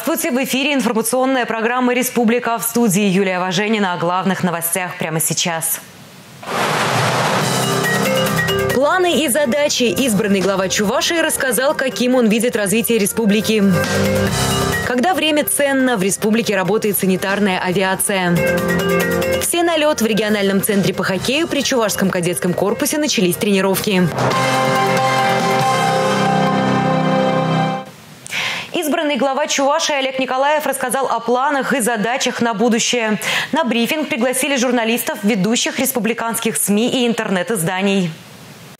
Здравствуйте! В эфире информационная программа «Республика» в студии Юлия Важенина о главных новостях прямо сейчас. Планы и задачи. Избранный глава Чувашии рассказал, каким он видит развитие республики. Когда время ценно, в республике работает санитарная авиация. Все на лед в региональном центре по хоккею при Чувашском кадетском корпусе начались тренировки. Избранный глава Чувашии Олег Николаев рассказал о планах и задачах на будущее. На брифинг пригласили журналистов, ведущих республиканских СМИ и интернет-изданий.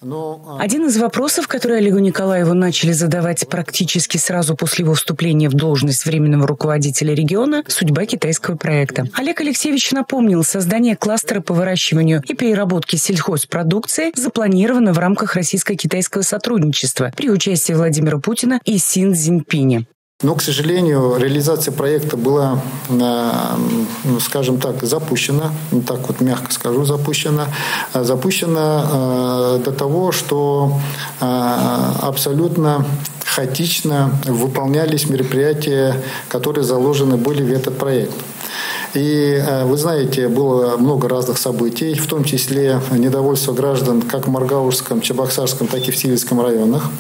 А, Один из вопросов, который Олегу Николаеву начали задавать практически сразу после его вступления в должность временного руководителя региона – судьба китайского проекта. Олег Алексеевич напомнил, создание кластера по выращиванию и переработке сельхозпродукции запланировано в рамках российско-китайского сотрудничества при участии Владимира Путина и Син Цзиньпиня. Но, к сожалению, реализация проекта была, э, ну, скажем так, запущена, так вот мягко скажу, запущена, э, запущена э, до того, что абсолютно хаотично выполнялись мероприятия, которые заложены были в этот проект. И э, вы знаете, было много разных событий, в том числе недовольство граждан как в Маргаушском, Чебоксарском, так и в Сивильском районах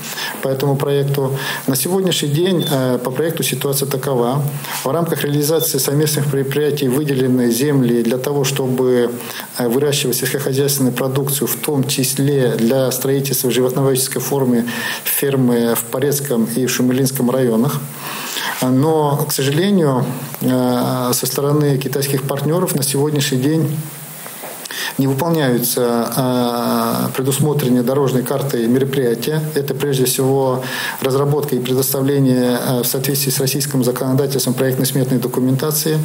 по этому проекту. На сегодняшний день э, по проекту ситуация такова. В рамках реализации совместных предприятий выделены земли для того, чтобы э, выращивать сельскохозяйственную продукцию, в том числе для строительства животноводческой формы фермы в Порецком и в Шумилинском районах. Но, к сожалению, со стороны китайских партнеров на сегодняшний день не выполняются а, предусмотренные дорожной картой мероприятия. Это прежде всего разработка и предоставление а, в соответствии с российским законодательством проектно-сметной документации,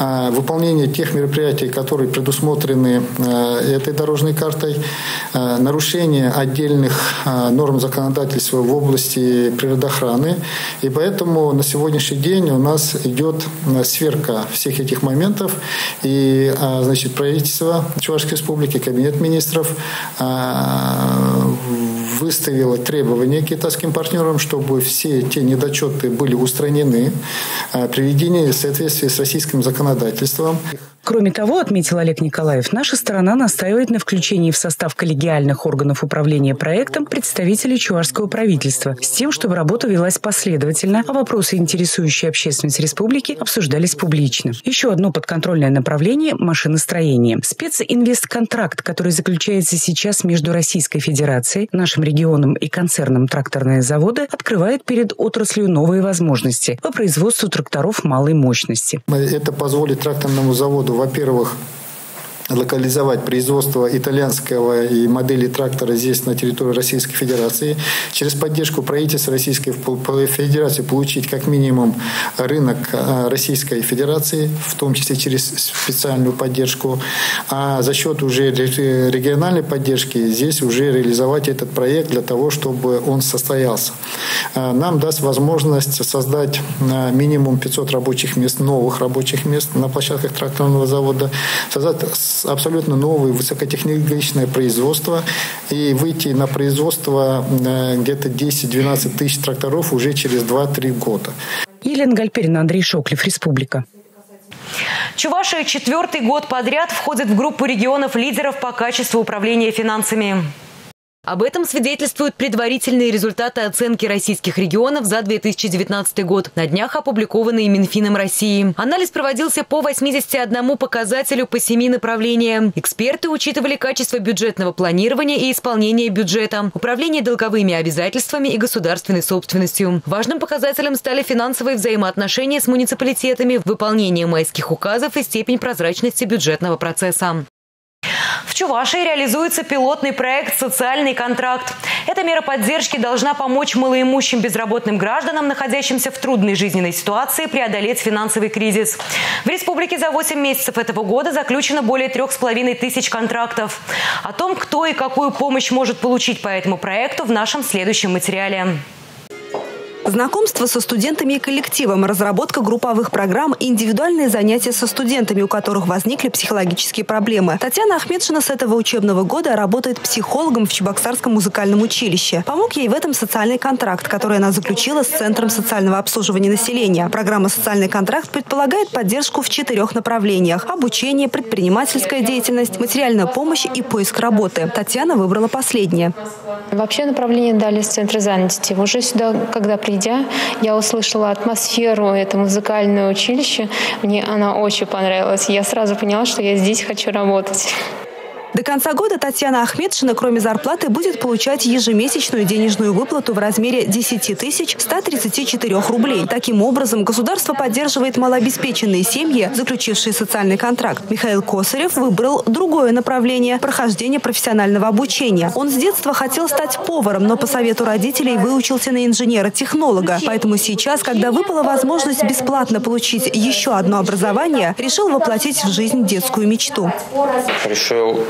выполнение тех мероприятий, которые предусмотрены этой дорожной картой, нарушение отдельных норм законодательства в области природоохраны. И поэтому на сегодняшний день у нас идет сверка всех этих моментов. И значит, правительство Чувашской республики, Кабинет министров а, выставила требования китайским партнерам, чтобы все те недочеты были устранены, а, приведение в соответствии с российским законодательством. Кроме того, отметил Олег Николаев, наша сторона настаивает на включении в состав коллегиальных органов управления проектом представителей чувашского правительства с тем, чтобы работа велась последовательно, а вопросы, интересующие общественность республики, обсуждались публично. Еще одно подконтрольное направление – машиностроение. Специнвестконтракт, который заключается сейчас между Российской Федерацией, нашим регионом и концерном «Тракторные заводы», открывает перед отраслью новые возможности по производству тракторов малой мощности. Это позволит тракторному заводу во-первых, локализовать производство итальянского и модели трактора здесь, на территории Российской Федерации. Через поддержку правительства Российской Федерации получить как минимум рынок а, Российской Федерации, в том числе через специальную поддержку. А за счет уже региональной поддержки здесь уже реализовать этот проект для того, чтобы он состоялся. А, нам даст возможность создать минимум 500 рабочих мест, новых рабочих мест на площадках тракторного завода, создать абсолютно новое высокотехнологичное производство и выйти на производство э, где-то 10-12 тысяч тракторов уже через 2-3 года. Елена Гальперина, Андрей Шоклев, Республика. Чувашия четвертый год подряд входит в группу регионов-лидеров по качеству управления финансами. Об этом свидетельствуют предварительные результаты оценки российских регионов за 2019 год, на днях опубликованные Минфином России. Анализ проводился по 81 показателю по семи направлениям. Эксперты учитывали качество бюджетного планирования и исполнения бюджета, управление долговыми обязательствами и государственной собственностью. Важным показателем стали финансовые взаимоотношения с муниципалитетами, выполнение майских указов и степень прозрачности бюджетного процесса. Чувашии реализуется пилотный проект «Социальный контракт». Эта мера поддержки должна помочь малоимущим безработным гражданам, находящимся в трудной жизненной ситуации, преодолеть финансовый кризис. В республике за 8 месяцев этого года заключено более трех с половиной тысяч контрактов. О том, кто и какую помощь может получить по этому проекту в нашем следующем материале. Знакомство со студентами и коллективом, разработка групповых программ и индивидуальные занятия со студентами, у которых возникли психологические проблемы. Татьяна Ахмедшина с этого учебного года работает психологом в Чебоксарском музыкальном училище. Помог ей в этом социальный контракт, который она заключила с Центром социального обслуживания населения. Программа «Социальный контракт» предполагает поддержку в четырех направлениях – обучение, предпринимательская деятельность, материальная помощь и поиск работы. Татьяна выбрала последнее. Вообще направление дали с Центра занятости. Уже сюда, когда придя, я услышала атмосферу это музыкальное училище. Мне она очень понравилась. Я сразу поняла, что я здесь хочу работать. До конца года Татьяна Ахмедшина, кроме зарплаты, будет получать ежемесячную денежную выплату в размере 10 тысяч 134 рублей. Таким образом, государство поддерживает малообеспеченные семьи, заключившие социальный контракт. Михаил Косарев выбрал другое направление – прохождение профессионального обучения. Он с детства хотел стать поваром, но по совету родителей выучился на инженера-технолога. Поэтому сейчас, когда выпала возможность бесплатно получить еще одно образование, решил воплотить в жизнь детскую мечту. Решил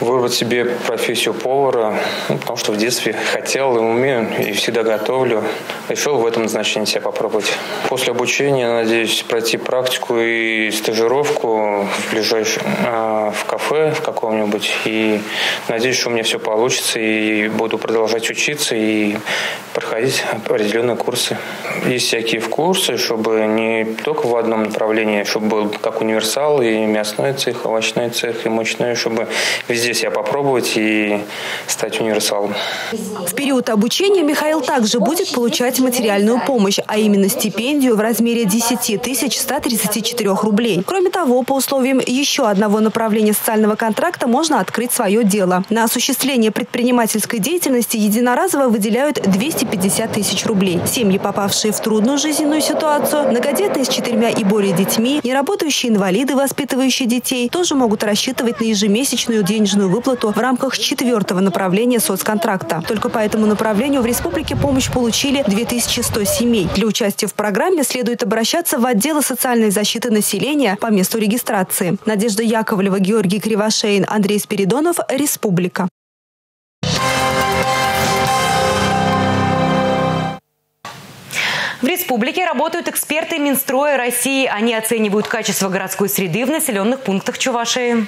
выбрать себе профессию повара, ну, потому что в детстве хотел и умею, и всегда готовлю. Решил в этом назначении себя попробовать. После обучения надеюсь пройти практику и стажировку в ближайшем э, в кафе в каком-нибудь. И надеюсь, что у меня все получится, и буду продолжать учиться и проходить определенные курсы. Есть всякие курсы, чтобы не только в одном направлении, чтобы был как универсал и мясной цех, овощной цех, и мучной, чтобы везде здесь я попробовать и стать универсалом. В период обучения Михаил также будет получать материальную помощь, а именно стипендию в размере 10 тысяч 134 рублей. Кроме того, по условиям еще одного направления социального контракта можно открыть свое дело. На осуществление предпринимательской деятельности единоразово выделяют 250 тысяч рублей. Семьи, попавшие в трудную жизненную ситуацию, многодетные с четырьмя и более детьми, неработающие инвалиды, воспитывающие детей, тоже могут рассчитывать на ежемесячную денежную денежную выплату в рамках четвертого направления соцконтракта. Только по этому направлению в республике помощь получили 2100 семей. Для участия в программе следует обращаться в отделы социальной защиты населения по месту регистрации. Надежда Яковлева, Георгий Кривошеин, Андрей Спиридонов, Республика. В республике работают эксперты Минстроя России. Они оценивают качество городской среды в населенных пунктах Чувашии.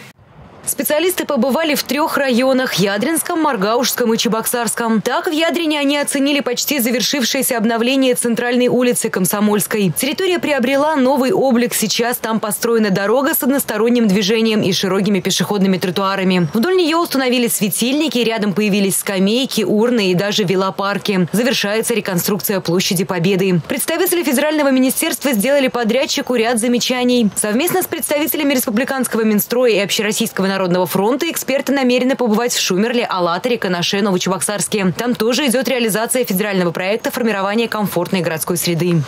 Специалисты побывали в трех районах – Ядринском, Маргаушском и Чебоксарском. Так, в Ядрине они оценили почти завершившееся обновление центральной улицы Комсомольской. Территория приобрела новый облик. Сейчас там построена дорога с односторонним движением и широкими пешеходными тротуарами. Вдоль нее установили светильники, рядом появились скамейки, урны и даже велопарки. Завершается реконструкция площади Победы. Представители федерального министерства сделали подрядчику ряд замечаний. Совместно с представителями Республиканского Минстроя и Общероссийского Народного фронта эксперты намерены побывать в Шумерле, Алатаре, Канаше, Новочебоксарске. Там тоже идет реализация федерального проекта формирования комфортной городской среды.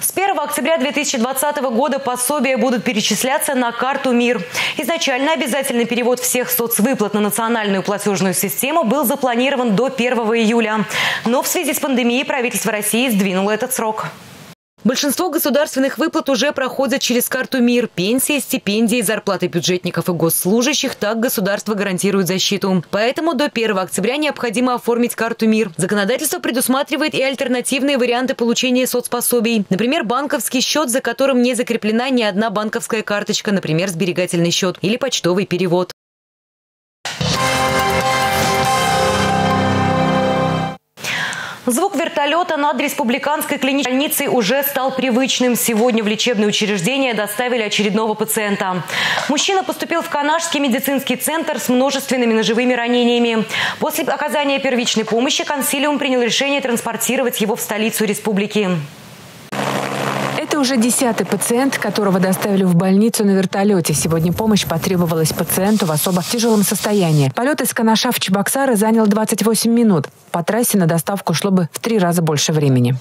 С 1 октября 2020 года пособия будут перечисляться на карту МИР. Изначально обязательный перевод всех соцвыплат на национальную платежную систему был запланирован до 1 июля. Но в связи с пандемией правительство России сдвинуло этот срок. Большинство государственных выплат уже проходят через карту МИР. Пенсии, стипендии, зарплаты бюджетников и госслужащих так государство гарантирует защиту. Поэтому до 1 октября необходимо оформить карту МИР. Законодательство предусматривает и альтернативные варианты получения соцпособий. Например, банковский счет, за которым не закреплена ни одна банковская карточка, например, сберегательный счет или почтовый перевод. Звук вертолета над республиканской клинической уже стал привычным. Сегодня в лечебное учреждение доставили очередного пациента. Мужчина поступил в Канашский медицинский центр с множественными ножевыми ранениями. После оказания первичной помощи консилиум принял решение транспортировать его в столицу республики. Уже десятый пациент, которого доставили в больницу на вертолете. Сегодня помощь потребовалась пациенту в особо тяжелом состоянии. Полет из Канаша в Чебоксары занял 28 минут. По трассе на доставку шло бы в три раза больше времени.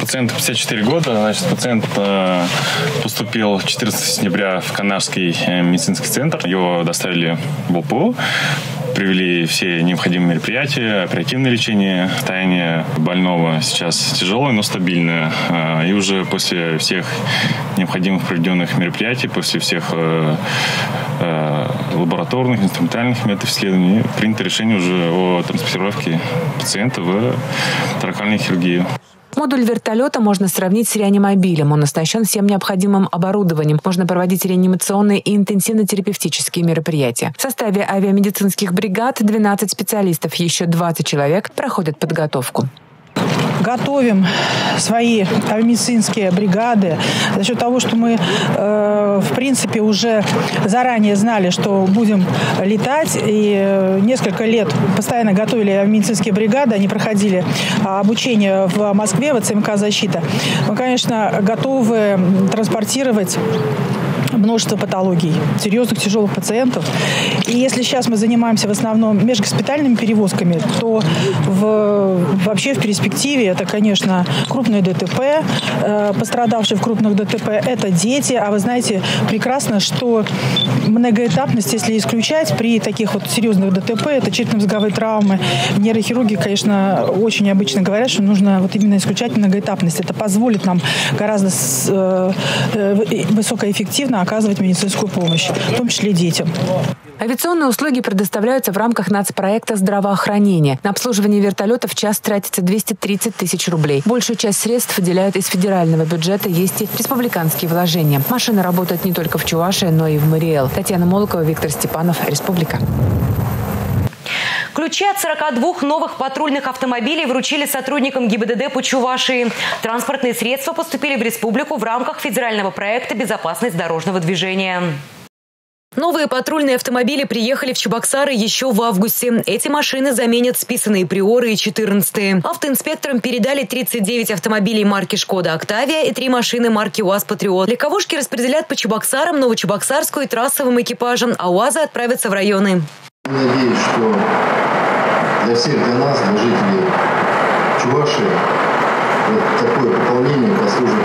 Пациенту 54 года. Значит, пациент э, поступил 14 сентября в Канарский э, медицинский центр. Его доставили в ОПО привели все необходимые мероприятия, оперативное лечение. Состояние больного сейчас тяжелое, но стабильное. А, и уже после всех необходимых проведенных мероприятий, после всех э, э, лабораторных, инструментальных методов исследований принято решение уже о транспортировке пациента в таракальную хирургию. Модуль вертолета можно сравнить с реанимобилем. Он оснащен всем необходимым оборудованием. Можно проводить реанимационные и интенсивно-терапевтические мероприятия. В составе авиамедицинских бригад 12 специалистов, еще 20 человек проходят подготовку готовим свои медицинские бригады за счет того, что мы, э, в принципе, уже заранее знали, что будем летать, и э, несколько лет постоянно готовили медицинские бригады, они проходили а, обучение в Москве, в ЦМК «Защита». Мы, конечно, готовы транспортировать множество патологий, серьезных тяжелых пациентов. И если сейчас мы занимаемся в основном межгоспитальными перевозками, то в, вообще в перспективе это, конечно, крупные ДТП. Э, пострадавшие в крупных ДТП – это дети. А вы знаете прекрасно, что многоэтапность, если исключать, при таких вот серьезных ДТП, это черепно-мозговые травмы, нейрохирурги, конечно, очень обычно говорят, что нужно вот именно исключать многоэтапность. Это позволит нам гораздо э, э, высокоэффективно оказывать медицинскую помощь, в том числе детям. Авиационные услуги предоставляются в рамках нацпроекта здравоохранения. На обслуживание вертолетов в час тратится 230 тысяч рублей. Большую часть средств выделяют из федерального бюджета, есть и республиканские вложения. Машины работают не только в Чувашии, но и в Мариэл. Татьяна Молокова, Виктор Степанов, Республика. Ключи от 42 новых патрульных автомобилей вручили сотрудникам ГИБДД по Чувашии. Транспортные средства поступили в республику в рамках федерального проекта «Безопасность дорожного движения». Новые патрульные автомобили приехали в Чебоксары еще в августе. Эти машины заменят списанные приоры и 14-е. Автоинспекторам передали 39 автомобилей марки «Шкода Октавия» и три машины марки УАЗ «Патриот». Легковушки распределят по Чебоксарам, Новочебоксарску и трассовым экипажам, а УАЗы отправятся в районы. Надеюсь, что для всех, для нас, для жителей Чувашии, вот такое пополнение послужит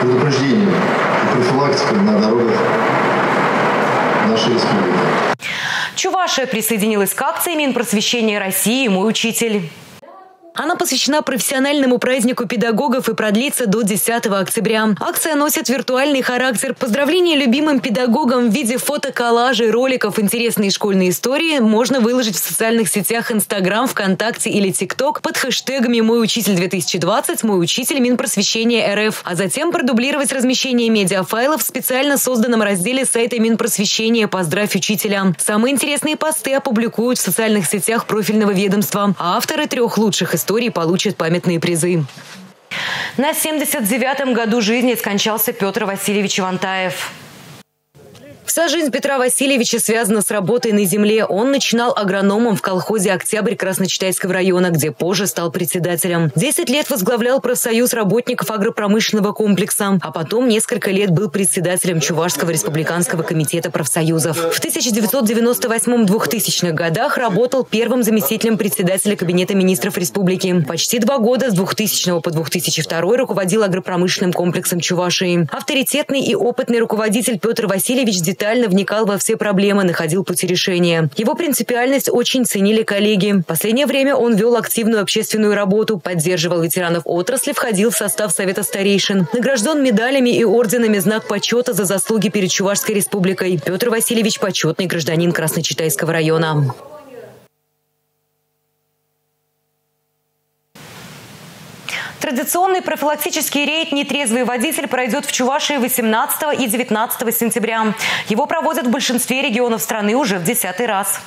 предупреждением и профилактикой на дорогах нашей республики. Чувашия присоединилась к акции Минпросвещения России «Мой учитель». Она посвящена профессиональному празднику педагогов и продлится до 10 октября. Акция носит виртуальный характер. Поздравления любимым педагогам в виде фотоколлажей, роликов, интересные школьные истории можно выложить в социальных сетях Инстаграм, ВКонтакте или ТикТок под хэштегами «Мой учитель 2020», «Мой учитель Минпросвещения РФ», а затем продублировать размещение медиафайлов в специально созданном разделе сайта Минпросвещения «Поздравь учителя». Самые интересные посты опубликуют в социальных сетях профильного ведомства, а авторы трех лучших историй истории получат памятные призы. На 79-м году жизни скончался Петр Васильевич Ивантаев. Вся жизнь Петра Васильевича связана с работой на земле. Он начинал агрономом в колхозе «Октябрь» Красночитайского района, где позже стал председателем. Десять лет возглавлял профсоюз работников агропромышленного комплекса, а потом несколько лет был председателем Чувашского республиканского комитета профсоюзов. В 1998-2000 годах работал первым заместителем председателя Кабинета министров республики. Почти два года с 2000 по 2002 руководил агропромышленным комплексом Чувашии. Авторитетный и опытный руководитель Петр Васильевич детально вникал во все проблемы, находил пути решения. Его принципиальность очень ценили коллеги. В последнее время он вел активную общественную работу, поддерживал ветеранов отрасли, входил в состав Совета старейшин. Награжден медалями и орденами знак почета за заслуги перед Чувашской республикой. Петр Васильевич – почетный гражданин Красночитайского района. Традиционный профилактический рейд «Нетрезвый водитель» пройдет в Чувашии 18 и 19 сентября. Его проводят в большинстве регионов страны уже в десятый раз.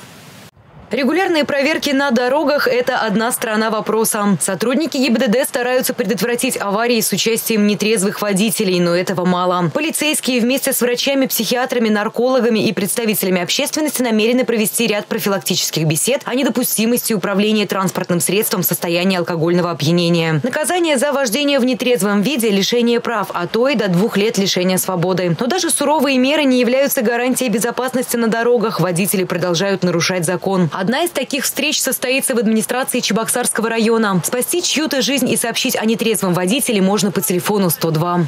Регулярные проверки на дорогах – это одна сторона вопроса. Сотрудники ГИБДД стараются предотвратить аварии с участием нетрезвых водителей, но этого мало. Полицейские вместе с врачами, психиатрами, наркологами и представителями общественности намерены провести ряд профилактических бесед о недопустимости управления транспортным средством в состоянии алкогольного опьянения. Наказание за вождение в нетрезвом виде – лишение прав, а то и до двух лет лишения свободы. Но даже суровые меры не являются гарантией безопасности на дорогах. Водители продолжают нарушать закон. Одна из таких встреч состоится в администрации Чебоксарского района. Спасти чью-то жизнь и сообщить о нетрезвом водителе можно по телефону 102.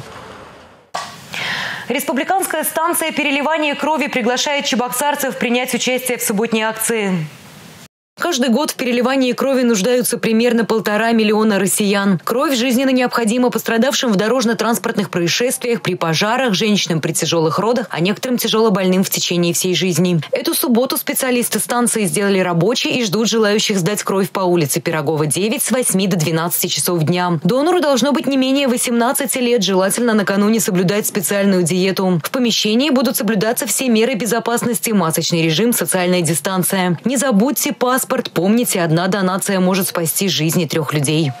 Республиканская станция переливания крови приглашает чебоксарцев принять участие в субботней акции. Каждый год в переливании крови нуждаются примерно полтора миллиона россиян. Кровь жизненно необходима пострадавшим в дорожно-транспортных происшествиях, при пожарах, женщинам при тяжелых родах, а некоторым тяжелобольным в течение всей жизни. Эту субботу специалисты станции сделали рабочие и ждут желающих сдать кровь по улице Пирогова 9 с 8 до 12 часов дня. Донору должно быть не менее 18 лет, желательно накануне соблюдать специальную диету. В помещении будут соблюдаться все меры безопасности, масочный режим, социальная дистанция. Не забудьте паспорт, помните, одна донация может спасти жизни трех людей.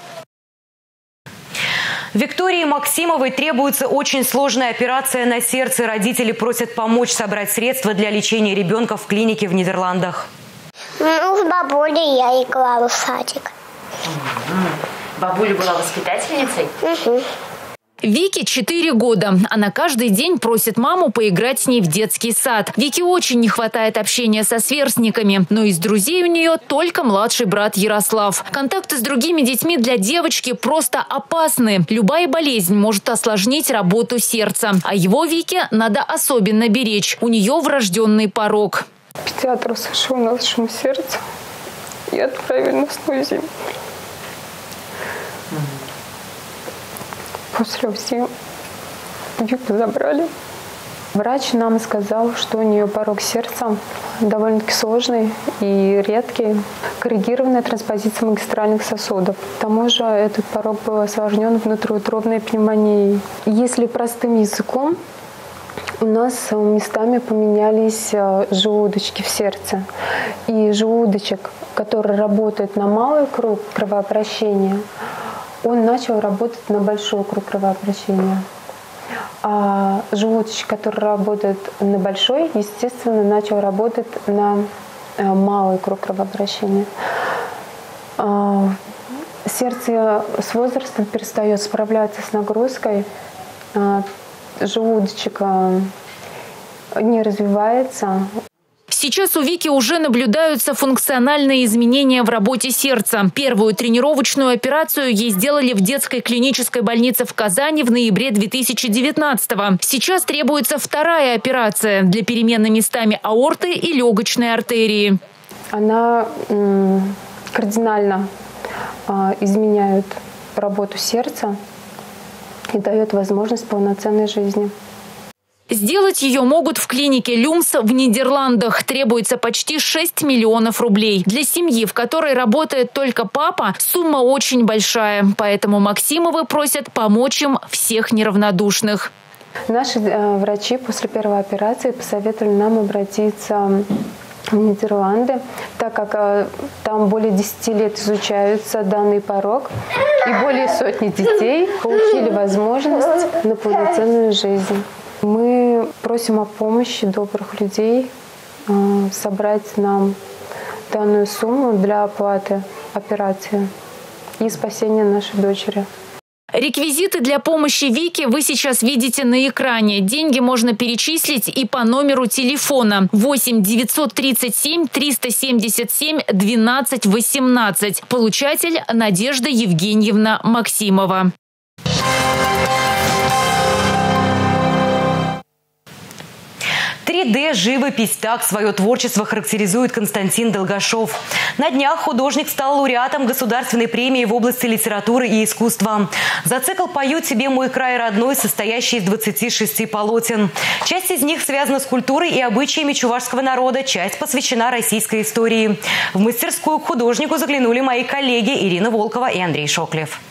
Виктории Максимовой требуется очень сложная операция на сердце. Родители просят помочь собрать средства для лечения ребенка в клинике в Нидерландах. Ну, с бабулей я и клала в садик. Бабуля была воспитательницей? Угу. Вике 4 года. Она каждый день просит маму поиграть с ней в детский сад. Вике очень не хватает общения со сверстниками, но из друзей у нее только младший брат Ярослав. Контакты с другими детьми для девочки просто опасны. Любая болезнь может осложнить работу сердца. А его Вике надо особенно беречь. У нее врожденный порог. Педиатр услышал нашему сердцу и отправили нас на зиму. После УЗИ Вику забрали. Врач нам сказал, что у нее порог сердца довольно-таки сложный и редкий. Коррегированная транспозиция магистральных сосудов. К тому же этот порог был осложнен внутриутробной пневмонией. Если простым языком, у нас местами поменялись э, желудочки в сердце. И желудочек, который работает на малый круг кровообращения, он начал работать на большой круг кровообращения. А желудочек, который работает на большой, естественно, начал работать на э, малый круг кровообращения. А, сердце с возрастом перестает справляться с нагрузкой, а, желудочек не развивается, Сейчас у Вики уже наблюдаются функциональные изменения в работе сердца. Первую тренировочную операцию ей сделали в детской клинической больнице в Казани в ноябре 2019 -го. Сейчас требуется вторая операция для перемены местами аорты и легочной артерии. Она кардинально а, изменяет работу сердца и дает возможность полноценной жизни. Сделать ее могут в клинике Люмс в Нидерландах. Требуется почти 6 миллионов рублей. Для семьи, в которой работает только папа, сумма очень большая. Поэтому Максимовы просят помочь им всех неравнодушных. Наши э, врачи после первой операции посоветовали нам обратиться в Нидерланды, так как э, там более 10 лет изучаются данный порог, и более сотни детей получили возможность на полноценную жизнь. Мы просим о помощи добрых людей э, собрать нам данную сумму для оплаты операции и спасения нашей дочери. Реквизиты для помощи Вике вы сейчас видите на экране. Деньги можно перечислить и по номеру телефона 8 937 377 12 18. Получатель Надежда Евгеньевна Максимова. 3D-живопись – так свое творчество характеризует Константин Долгашов. На днях художник стал лауреатом государственной премии в области литературы и искусства. За цикл «Пою тебе мой край родной», состоящий из 26 полотен. Часть из них связана с культурой и обычаями чувашского народа, часть посвящена российской истории. В мастерскую к художнику заглянули мои коллеги Ирина Волкова и Андрей Шоклев.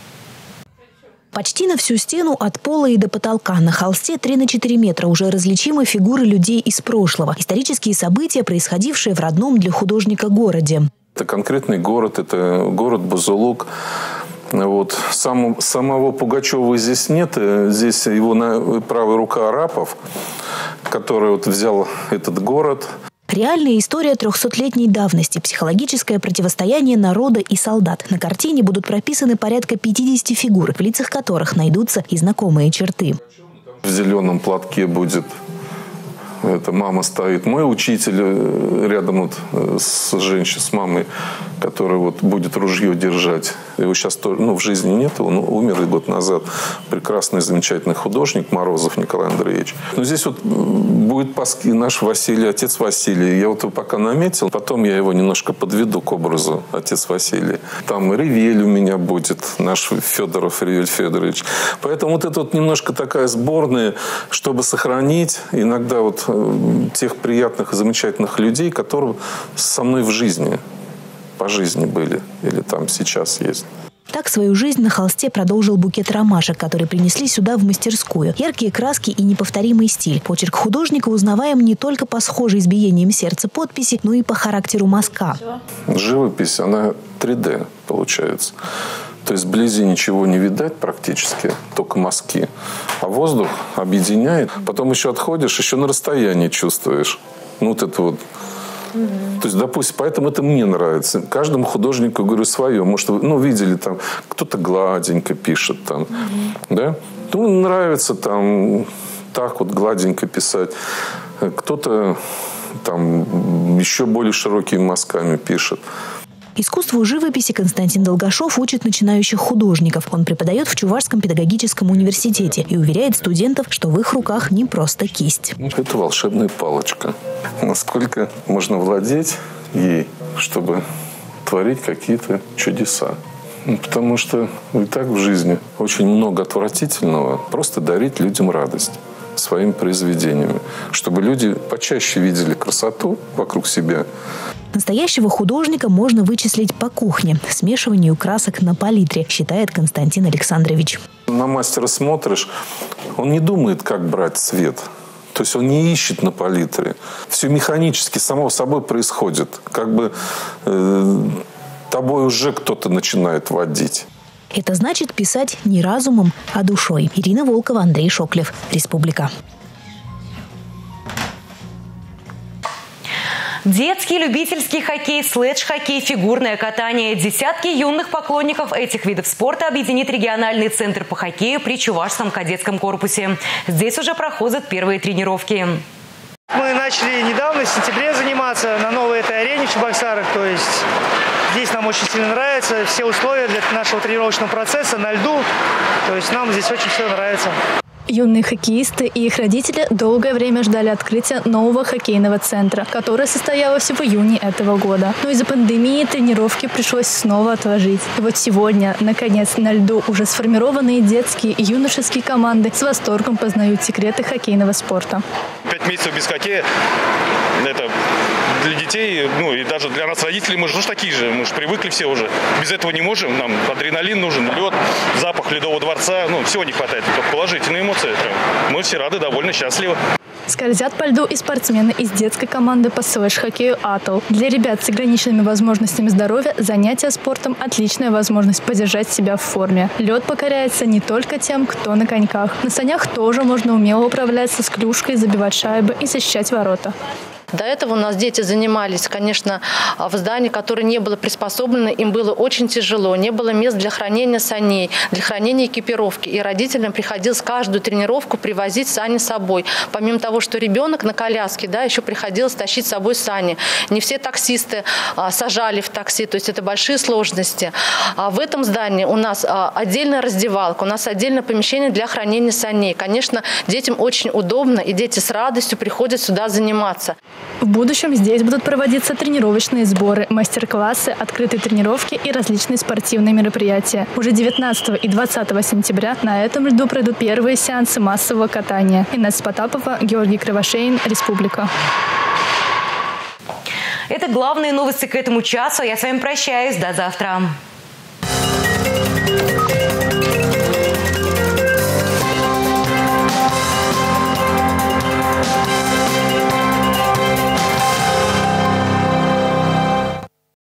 Почти на всю стену от пола и до потолка на холсте 3 на 4 метра уже различимы фигуры людей из прошлого. Исторические события, происходившие в родном для художника городе. Это конкретный город, это город Бузулук. Вот. Сам, самого Пугачева здесь нет. Здесь его на, правая рука Арапов, который вот взял этот город – Реальная история трехсотлетней давности, психологическое противостояние народа и солдат. На картине будут прописаны порядка 50 фигур, в лицах которых найдутся и знакомые черты. В зеленом платке будет это мама стоит, мой учитель э, рядом вот э, с женщиной, с мамой. который вот будет ружье держать. Его сейчас тоже, ну, в жизни нет, он умер год назад. Прекрасный, замечательный художник Морозов Николай Андреевич. Но здесь вот будет паски наш Василий, отец Василий. Я вот его пока наметил, потом я его немножко подведу к образу отец Василий. Там Ревель у меня будет, наш Федоров Ревель Федорович. Поэтому вот это вот немножко такая сборная, чтобы сохранить иногда вот тех приятных и замечательных людей, которые со мной в жизни по жизни были или там сейчас есть. Так свою жизнь на холсте продолжил букет ромашек, которые принесли сюда в мастерскую. Яркие краски и неповторимый стиль. Почерк художника узнаваем не только по схожей избиением сердца подписи, но и по характеру мазка. Живопись, она 3D получается. То есть вблизи ничего не видать практически, только мазки. А воздух объединяет. Потом еще отходишь, еще на расстоянии чувствуешь. Ну, вот это вот то есть, допустим, поэтому это мне нравится. Каждому художнику, говорю, свое. Может, вы, ну, видели там, кто-то гладенько пишет там, да? Ну, нравится там так вот гладенько писать. Кто-то там еще более широкими мазками пишет. Искусству живописи Константин Долгашов учит начинающих художников. Он преподает в Чувашском педагогическом университете и уверяет студентов, что в их руках не просто кисть. Это волшебная палочка. Насколько можно владеть ей, чтобы творить какие-то чудеса. Ну, потому что и так в жизни очень много отвратительного. Просто дарить людям радость своими произведениями. Чтобы люди почаще видели красоту вокруг себя. Настоящего художника можно вычислить по кухне, смешиванию красок на палитре, считает Константин Александрович. На мастера смотришь, он не думает, как брать цвет. То есть он не ищет на палитре. Все механически, само собой происходит. Как бы э, тобой уже кто-то начинает водить. Это значит писать не разумом, а душой. Ирина Волкова, Андрей Шоклев. Республика. Детский любительский хоккей, слэдж-хоккей, фигурное катание. Десятки юных поклонников этих видов спорта объединит региональный центр по хоккею при Чувашском кадетском корпусе. Здесь уже проходят первые тренировки. Мы начали недавно, в сентябре, заниматься на новой этой арене в Чебоксарах. То есть здесь нам очень сильно нравится. Все условия для нашего тренировочного процесса на льду. То есть нам здесь очень все нравится. Юные хоккеисты и их родители долгое время ждали открытия нового хоккейного центра, которое состоялось в июне этого года. Но из-за пандемии тренировки пришлось снова отложить. И вот сегодня, наконец, на льду уже сформированные детские и юношеские команды с восторгом познают секреты хоккейного спорта. Пять месяцев без хоккея – это для детей, ну и даже для нас, родителей, мы же тоже такие же, мы же привыкли все уже. Без этого не можем, нам адреналин нужен, лед, запах ледового дворца, ну всего не хватает, только положительные эмоции. Мы все рады, довольны, счастливы. Скользят по льду и спортсмены из детской команды по слэш-хоккею «Атл». Для ребят с ограниченными возможностями здоровья занятия спортом – отличная возможность поддержать себя в форме. Лед покоряется не только тем, кто на коньках. На санях тоже можно умело управляться с клюшкой, забивать шайбы и защищать ворота. До этого у нас дети занимались, конечно, в здании, которое не было приспособлено, им было очень тяжело, не было мест для хранения саней, для хранения экипировки. И родителям приходилось каждую тренировку привозить сани с собой. Помимо того, что ребенок на коляске, да, еще приходилось тащить с собой сани. Не все таксисты а, сажали в такси, то есть это большие сложности. А в этом здании у нас а, отдельная раздевалка, у нас отдельное помещение для хранения саней. Конечно, детям очень удобно, и дети с радостью приходят сюда заниматься. В будущем здесь будут проводиться тренировочные сборы, мастер-классы, открытые тренировки и различные спортивные мероприятия. Уже 19 и 20 сентября на этом льду пройдут первые сеансы массового катания. Инесса Потапова, Георгий Кривошеин, Республика. Это главные новости к этому часу. Я с вами прощаюсь. До завтра.